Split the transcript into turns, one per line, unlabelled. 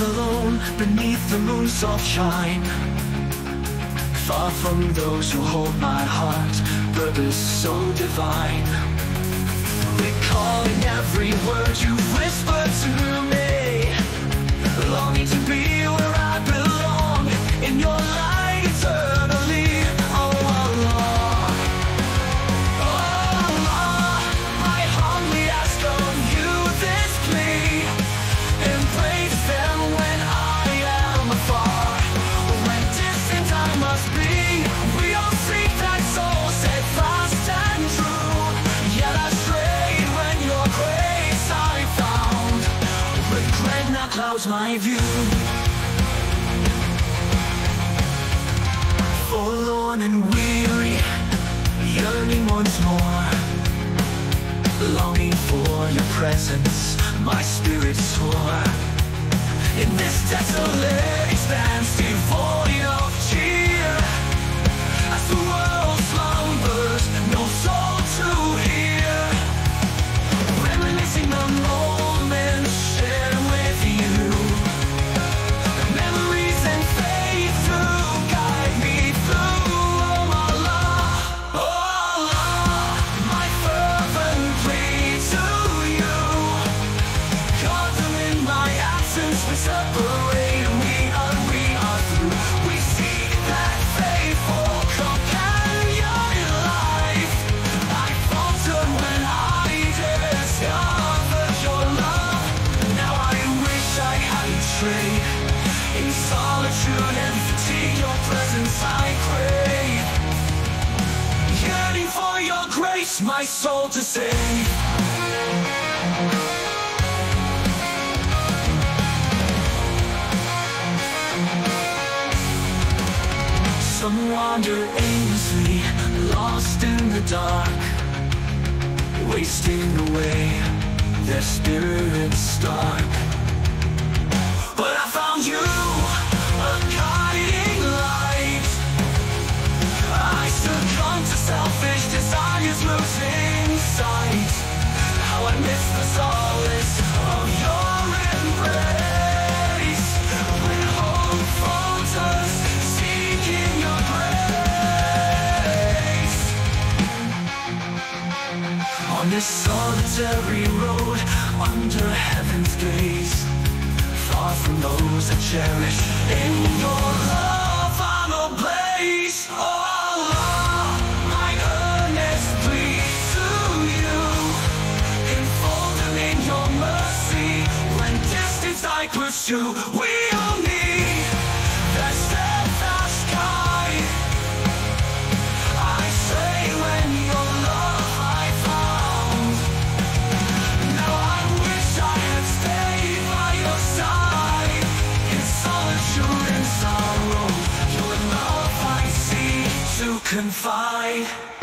alone beneath the moon's soft shine. Far from those who hold my heart Purpose so divine. Recalling every word you whispered to me Longing to my view. Forlorn and weary Yearning once more. Longing for your presence My spirit soar. In this desolate my soul to save Some wander aimlessly, lost in the dark Wasting away their spirits stark But I On this solitary road, under heaven's gaze Far from those I cherish. In your love I'm a place Oh my earnest to you. Enfolded in your mercy When distance I pursue We can find